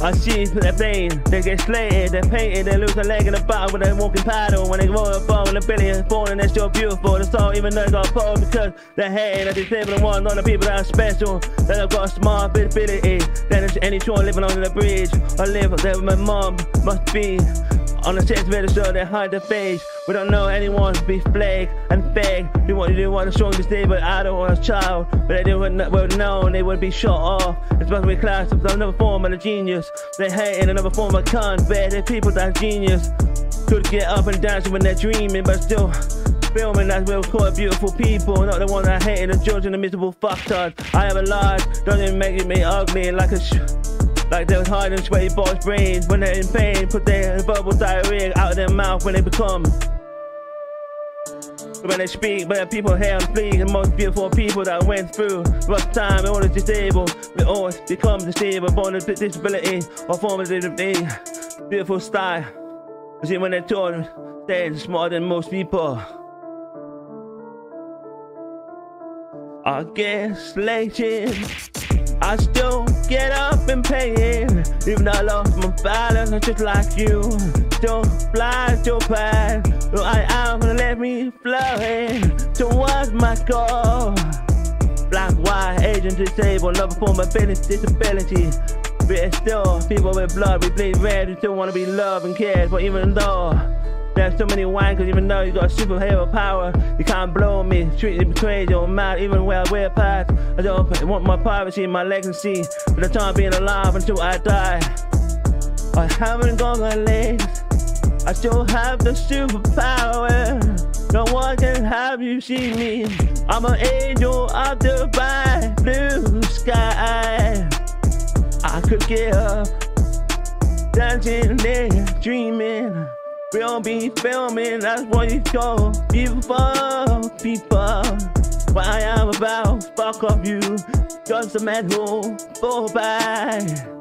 I see their pain, they get slated, they're painted, they lose a leg in the bottom with a walking paddle. When they roll a ball with a billion and they're still beautiful. The soul, even though they got put because they're hating, they're disabling one, not the people that are special, that have got a smart ability. Then there's any true living under the bridge. I live there, with my mom must be on the sex video show, they hide their face. We don't know anyone be flake and fake. We want to do what the strongest day, but I don't want a child. But they didn't would know they would be shot off. It's Especially class of another form of a genius. They hate in another form of cunt. Bad they people that genius. Could get up and dance when they're dreaming, but still filming that we'll call beautiful people, not the one that hating and judging the miserable fucktard. I have a life, doesn't make me ugly like a like they was hiding sweaty boys' brains when they're in pain. Put their verbal diarrhea out of their mouth when they become. When they speak, but people hair and flee, the most beautiful people that went through rough time order to disabled. We always become disabled, born with disability or form of disability. Beautiful style. You see, when they're taught, they're smarter than most people. I guess legend. I still get up and pay it. Even I lost my balance, I'm just like you. Still fly. So I am gonna let me flow towards my goal. Black, white, Asian, disabled, love form of disability. But still, people with blood, we bleed red, we still wanna be loved and cared. But even though there's so many wankers, even though you got superhero power, you can't blow me, treat me crazy or mad, even when I wear pads. I don't want my privacy, my legacy, for the time being alive until I die. I haven't got my legs, I still have the superpower. No one can have you see me. I'm an angel of the bright blue sky. I could get up, dancing there, dreaming. We'll be filming, that's what you call beautiful people. What I am about, fuck off you, just a man who fall by.